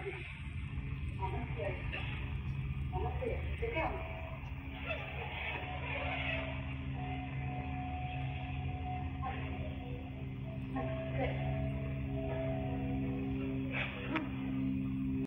我们是我们是是这样的。